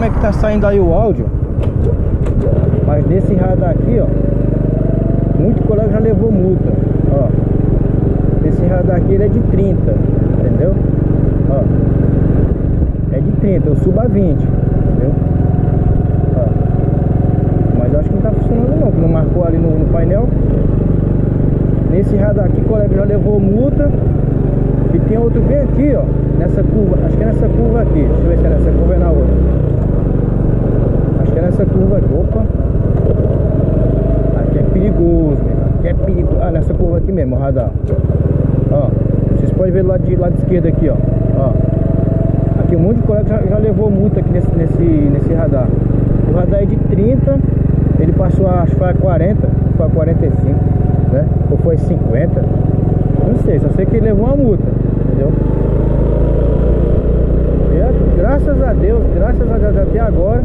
como é que tá saindo aí o áudio. Mas nesse radar aqui, ó. Muito colega já levou multa. Ó. Esse radar aqui ele é de 30. Entendeu? Ó. É de 30, eu subo a 20. Entendeu? Ó. Mas eu acho que não tá funcionando não, que não marcou ali no, no painel. Nesse radar aqui, colega já levou multa. E tem outro bem aqui, ó. Nessa curva. Acho que é nessa curva aqui. Deixa eu ver se é nessa curva ou é na outra. Acho que é nessa curva aqui. Opa. Aqui é perigoso, meu. Aqui é perigoso. Ah, nessa curva aqui mesmo, o radar. Ó. Vocês podem ver do lado, de, lado esquerdo aqui, ó. Ó. Aqui um monte de colega já, já levou multa aqui nesse, nesse, nesse radar. O radar é de 30. Ele passou, a, acho que foi a 40. Foi a 45, né? Ou foi a 50. Não sei, só sei que ele levou uma multa, entendeu? E, graças a Deus, graças a Deus até agora,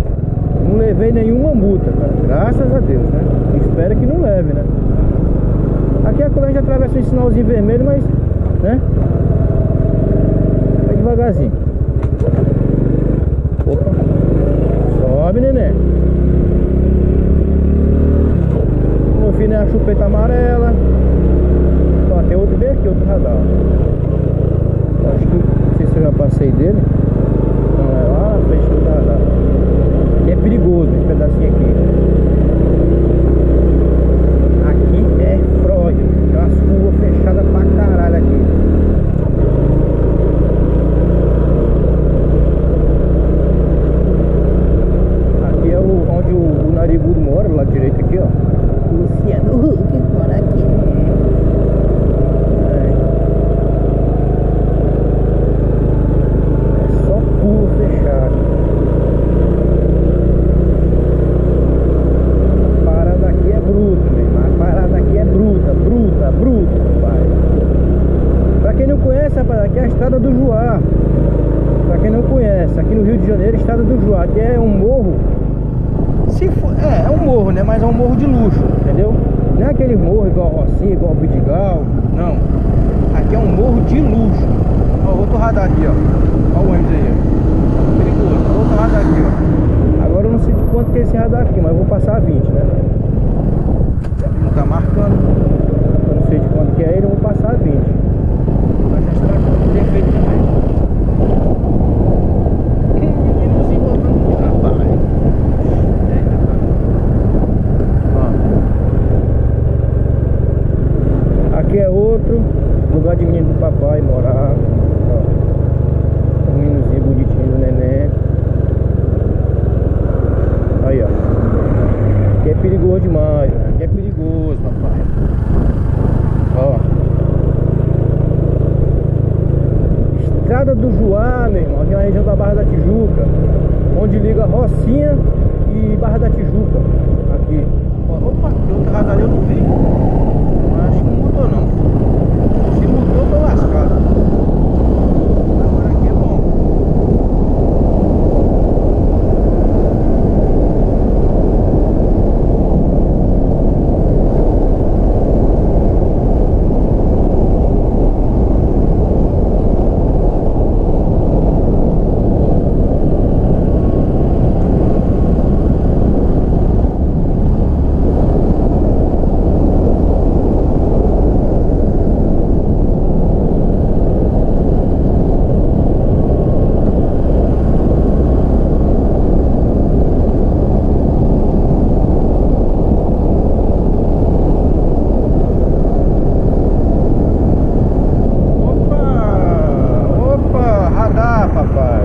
não levei nenhuma multa, cara. Graças a Deus, né? Espero que não leve, né? Aqui a coluna já atravessa um sinalzinho vermelho, mas, né? Vai devagarzinho. Opa. Sobe, neném. No fim é a chupeta amarela. Ó, tem outro bem aqui, outro radar. Acho que, não sei se eu já passei dele. Não, é lá na frente do radar. É perigoso esse pedacinho. Aqui é fraude. Tem umas curvas fechadas pra caralho aqui. Aqui é o, onde o, o narigudo mora, do lado direito aqui, ó. O Luciano Huck mora aqui. É. É só curva fechada. A parada aqui é bruta, meu irmão. A parada aqui é bruta, bruta, bruta, pai. Pra quem não conhece, rapaz, aqui é a estrada do Juá. Pra quem não conhece, aqui no Rio de Janeiro, estrada do Juá, que é um morro. Se for, é, é um morro, né? Mas é um morro de luxo, entendeu? Não é aquele morro igual Rocinha, igual Vidigal, não. Aqui é um morro de luxo. Ó, outro radar aqui, ó. Ó o ônibus aí, ó. Perigoso. Outro radar aqui, ó. Agora eu não sei de quanto que é esse radar aqui, mas eu vou passar a 20, né? Não tá marcando. Eu não sei de quanto que é ele, eu vou passar a 20. Mas já está com defeito também. Meninozinho voltando. Rapaz. Eita, Ó. Aqui é outro lugar de menino do papai morar. Ó. Um meninozinho bonitinho do neném. Aí, ó. Aqui é perigoso demais. né? Aqui é perigoso, papai. Ó. Estrada do Juá, meu irmão, aqui na região da Barra da Tijuca, onde liga Rocinha e Barra da Tijuca. Aqui. Opa, tem outro não vi. Mas acho que não mudou não. Se mudou, eu tô lascado. Agora aqui é bom. Opa! Opa! Radar, papai.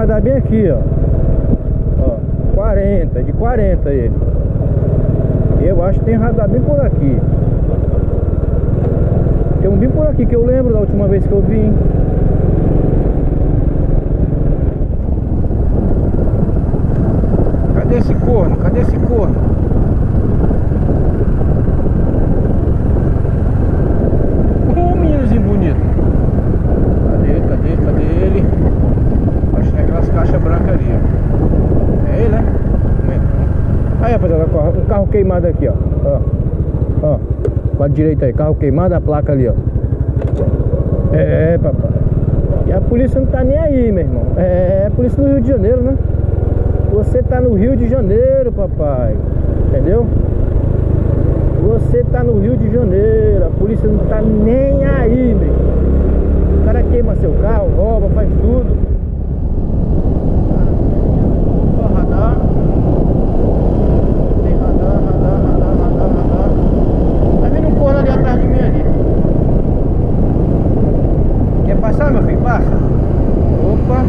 Radar bem aqui, ó. Ó, 40, de 40 ele. Eu acho que tem radar bem por aqui. Tem um bem por aqui que eu lembro da última vez que eu vim. Cadê esse corno? Cadê esse corno? Ô meninozinho bonito. Cadê ele? Cadê ele? Cadê ele? Acho que é aquelas caixas brancas ali, ó. É ele, né? Aí, rapaziada, um carro queimado aqui, ó. Ó. Ó. Lado direito aí, carro queimado, a placa ali, ó. É, papai. E a polícia não tá nem aí, meu irmão. É, a polícia do Rio de Janeiro, né? Você tá no Rio de Janeiro, papai. Entendeu? Você tá no Rio de Janeiro. A polícia não tá nem aí, meu. O cara queima seu carro, rouba, faz tudo. Ó, radar. Tem radar, radar, radar, radar, radar. Tá vindo um corno ali atrás de mim ali. Quer passar, meu filho? Passa. Opa.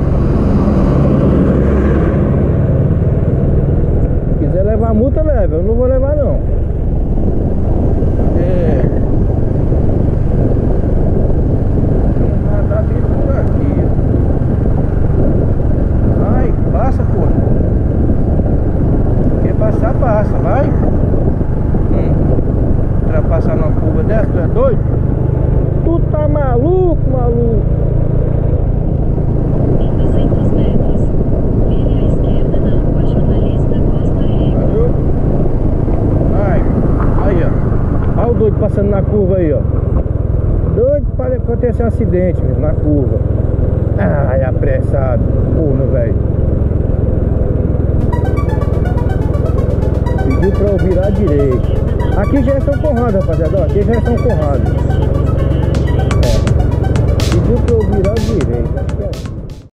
Se quiser levar multa, leva. Eu não vou levar, não. É. Tá aqui. Vai, passa, pô. Quer passar, passa, vai. Hum. Ultrapassar numa curva dessa, tu é doido? Tu tá maluco, maluco? Passando na curva aí, ó. Doido para acontecer um acidente, mesmo, na curva. Ai, apressado. Corno, velho. Pediu pra eu virar à direita. Aqui já é São Conrado, rapaziada. ó. Aqui já é São Conrado. Ó. Pediu pra eu virar à direita. Acho que é.